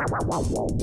Woohoo!